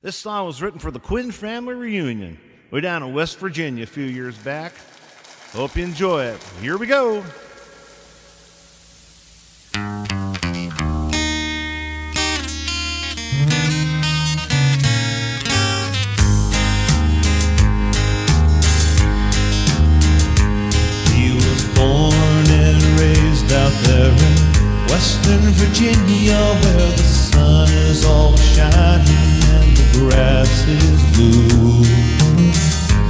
This song was written for the Quinn family reunion way down in West Virginia a few years back. Hope you enjoy it. Here we go. He was born and raised out there in Western Virginia where the sun is always shining grass is blue.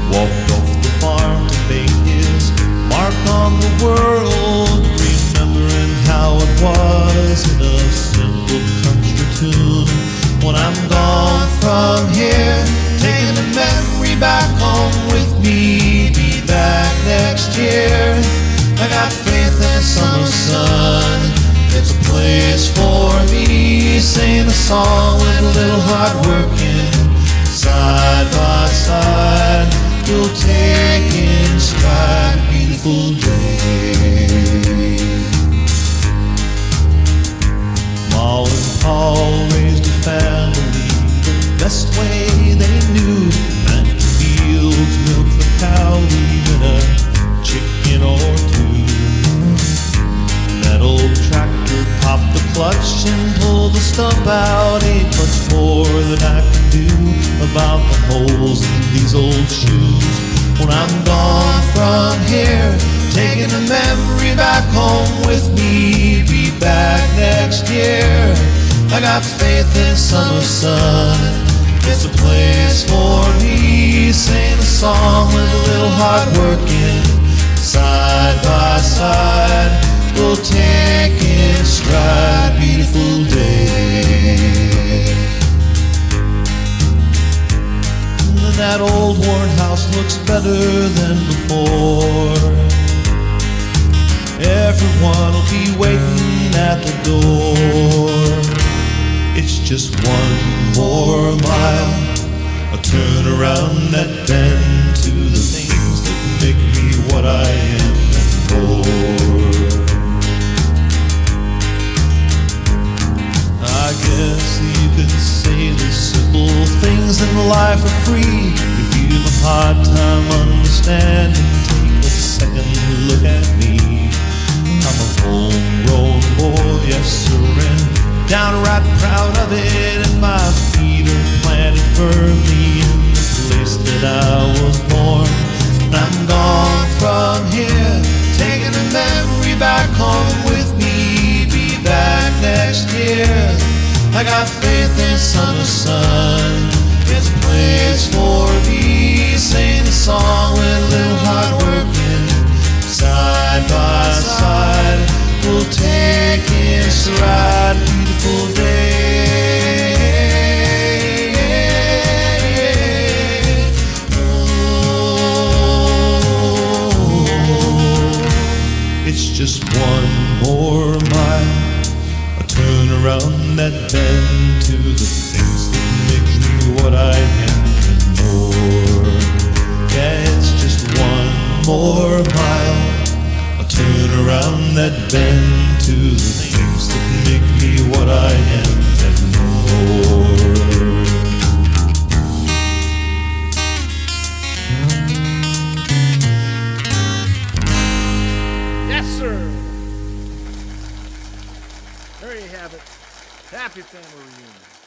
Walked off the farm to make his mark on the world, remembering how it was in a simple country tune. When I'm gone from here, taking a memory back home with me, be back next year. I got Sing a with a little hard working. Side by side, we'll take in stride. Beautiful day. Ma and Paul raised a family the best way they knew. Plant fields, milk the cow, even a chicken or two. Pulled the stump out. More that I can do about the holes in these old shoes. When I'm gone from here, taking a memory back home with me. Be back next year. I got faith in summer sun. It's a place for me. Sing a song with a little hard working. Side by side, we'll take in worn house looks better than before. Everyone will be waiting at the door. It's just one more mile. A turn around that bend to the things that make me what I am more. I guess you could say the simple things in life are free. If you've a hard time understanding, take a second look at me. I'm a homegrown boy, yes sir, and downright proud of it. And my feet are planted firmly in the place that I was born. And I'm gone from here, taking a memory back home with me. Be back next year. I got faith in summer sun. More mile. I turn around that bend to the things that make me what I am more. Yeah, it's just one more mile. I turn around that bend to the have it. Happy family reunion.